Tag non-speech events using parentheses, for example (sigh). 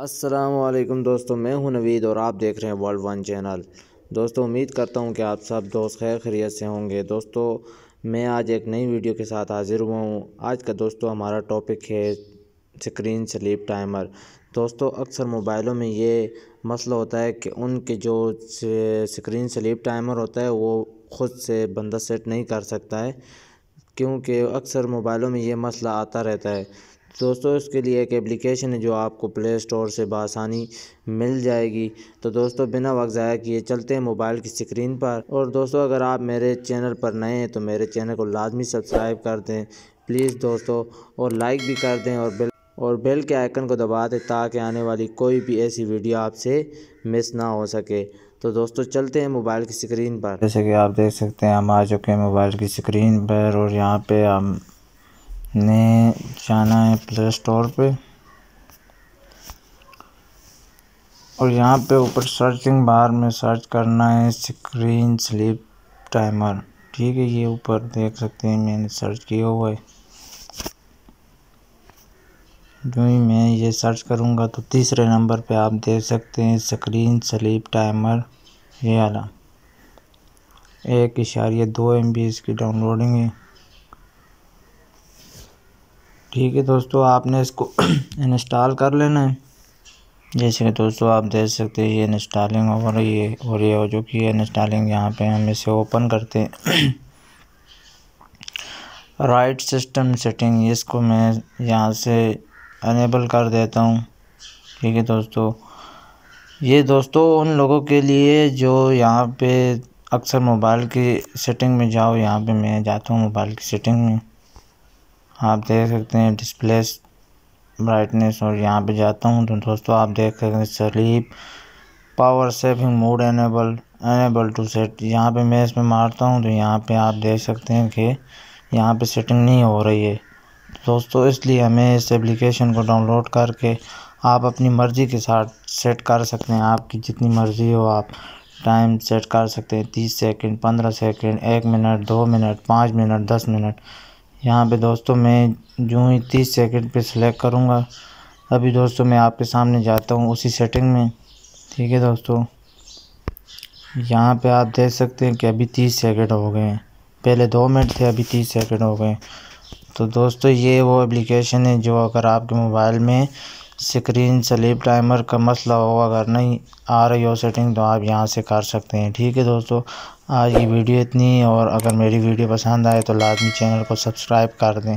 असलम दोस्तों, मैं हूँ नवीद और आप देख रहे हैं वर्ल्ड वन चैनल दोस्तों, उम्मीद करता हूँ कि आप सब दोस्त खैर खरीत से होंगे। दोस्तों, मैं आज एक नई वीडियो के साथ हाज़िर हुआ हूँ। आज का दोस्तों हमारा टॉपिक है स्क्रीन स्लीप टाइमर दोस्तों, अक्सर मोबाइलों में ये मसला होता है कि उनके जो स्क्रीन स्लीप टाइमर होता है, वो ख़ुद से बंदा सेट नहीं कर सकता है, क्योंकि अक्सर मोबाइलों में ये मसला आता रहता है। दोस्तों, इसके लिए एक एप्लीकेशन है जो आपको प्ले स्टोर से बसानी मिल जाएगी। तो दोस्तों, बिना वक्त ज़ाया किए चलते हैं मोबाइल की स्क्रीन पर। और दोस्तों, अगर आप मेरे चैनल पर नए हैं तो मेरे चैनल को लाजमी सब्सक्राइब कर दें। प्लीज़ दोस्तों, और लाइक भी कर दें और बेल और बेल के आइकन को दबा दें ताकि आने वाली कोई भी ऐसी वीडियो आपसे मिस ना हो सके। तो दोस्तों, चलते हैं मोबाइल की स्क्रीन पर। जैसे कि आप देख सकते हैं, हम आ चुके हैं मोबाइल की स्क्रीन पर और यहाँ पे हम ने जाना है प्ले स्टोर पे। और यहाँ पे ऊपर सर्चिंग बार में सर्च करना है स्क्रीन स्लीप टाइमर ठीक है, ये ऊपर देख सकते हैं, मैंने सर्च किया हुआ है। जो ही मैं ये सर्च करूँगा तो तीसरे नंबर पे आप देख सकते हैं स्क्रीन स्लीप टाइमर ये वाला। एक इशारिया दो एम इसकी डाउनलोडिंग है। ठीक है दोस्तों, आपने इसको (clears throat) इंस्टॉल कर लेना है। जैसे कि दोस्तों, आप देख सकते हैं, ये इंस्टॉलिंग हो रही है, और ये हो चुकी है इंस्टॉलिंग यहाँ पे हम इसे ओपन करते हैं। राइट सिस्टम सेटिंग इसको मैं यहाँ से अनेबल कर देता हूँ। ठीक है दोस्तों, ये दोस्तों उन लोगों के लिए जो यहाँ पे अक्सर मोबाइल की सेटिंग में जाओ, यहाँ पे मैं जाता हूँ मोबाइल की सेटिंग में। आप देख सकते हैं डिस्प्ले ब्राइटनेस और यहाँ पे जाता हूँ तो दोस्तों आप देख सकते हैं sleep power saving mode enable enable to set यहाँ पे मैं इसमें मारता हूँ तो यहाँ पे आप देख सकते हैं कि यहाँ पे सेटिंग नहीं हो रही है। दोस्तों इसलिए हमें इस एप्लीकेशन को डाउनलोड करके आप अपनी मर्ज़ी के साथ सेट कर सकते हैं। आपकी जितनी मर्ज़ी हो आप टाइम सेट कर सकते हैं। तीस सेकंड पंद्रह सेकंड एक मिनट दो मिनट पाँच मिनट दस मिनट यहाँ पे दोस्तों मैं जो ही तीस सेकंड पे सिलेक्ट करूँगा। अभी दोस्तों मैं आपके सामने जाता हूँ उसी सेटिंग में। ठीक है दोस्तों? यहाँ पे आप देख सकते हैं कि अभी तीस सेकंड हो गए हैं। पहले दो मिनट थे, अभी तीस सेकंड हो गए तो दोस्तों ये वो एप्लीकेशन है जो अगर आपके मोबाइल में स्क्रीन, स्लीप टाइमर, का मसला हो अगर नहीं आ रही हो सेटिंग तो आप यहाँ से कर सकते हैं। ठीक है दोस्तों, आज की वीडियो इतनी और अगर मेरी वीडियो पसंद आए तो लाजमी चैनल को सब्सक्राइब कर दें।